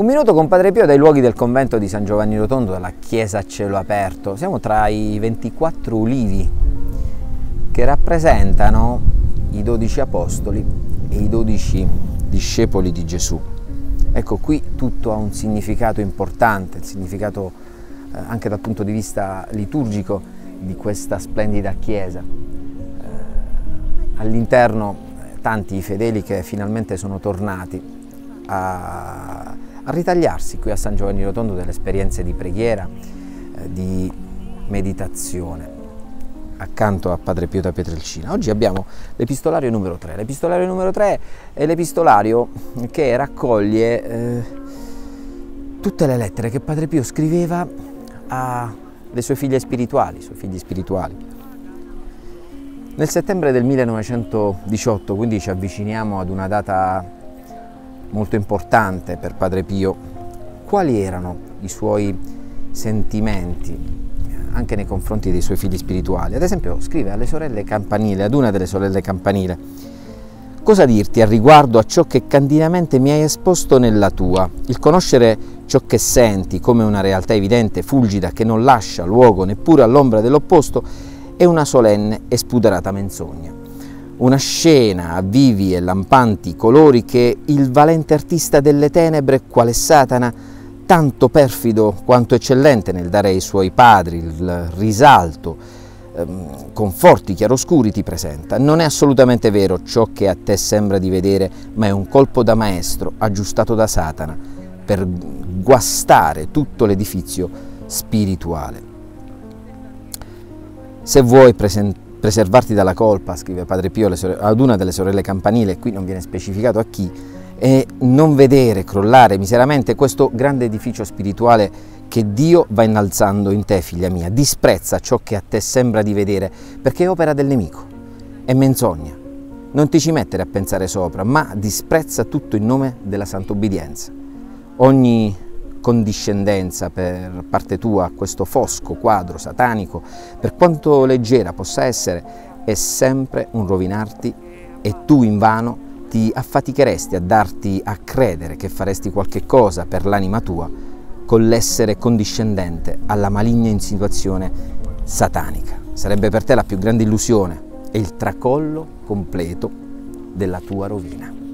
Un minuto con Padre Pio dai luoghi del convento di San Giovanni Rotondo, dalla chiesa a cielo aperto. Siamo tra i 24 ulivi che rappresentano i 12 apostoli e i 12 discepoli di Gesù. Ecco, qui tutto ha un significato importante, il significato eh, anche dal punto di vista liturgico di questa splendida chiesa. Eh, all'interno eh, tanti i fedeli che finalmente sono tornati a a ritagliarsi qui a San Giovanni Rotondo delle esperienze di preghiera, eh, di meditazione accanto a Padre Pio da Pietrelcina. Oggi abbiamo l'epistolario numero 3. L'epistolario numero 3 è l'epistolario che raccoglie eh, tutte le lettere che Padre Pio scriveva alle sue figlie spirituali, suoi figli spirituali. Nel settembre del 1918, quindi ci avviciniamo ad una data molto importante per Padre Pio, quali erano i suoi sentimenti anche nei confronti dei suoi figli spirituali. Ad esempio scrive alle sorelle campanile, ad una delle sorelle campanile, cosa dirti al riguardo a ciò che candidamente mi hai esposto nella tua? Il conoscere ciò che senti come una realtà evidente, fulgida, che non lascia luogo neppure all'ombra dell'opposto, è una solenne e spuderata menzogna una scena a vivi e lampanti colori che il valente artista delle tenebre, quale Satana, tanto perfido quanto eccellente nel dare ai suoi padri il risalto, ehm, con forti chiaroscuri ti presenta. Non è assolutamente vero ciò che a te sembra di vedere, ma è un colpo da maestro aggiustato da Satana per guastare tutto l'edifizio spirituale. Se vuoi presentare preservarti dalla colpa, scrive Padre Pio ad una delle sorelle campanile, qui non viene specificato a chi, e non vedere crollare miseramente questo grande edificio spirituale che Dio va innalzando in te, figlia mia. Disprezza ciò che a te sembra di vedere, perché è opera del nemico, è menzogna. Non ti ci mettere a pensare sopra, ma disprezza tutto in nome della santa obbedienza. Ogni condiscendenza per parte tua a questo fosco quadro satanico, per quanto leggera possa essere, è sempre un rovinarti e tu invano ti affaticheresti a darti a credere che faresti qualche cosa per l'anima tua con l'essere condiscendente alla maligna insinuazione satanica. Sarebbe per te la più grande illusione e il tracollo completo della tua rovina.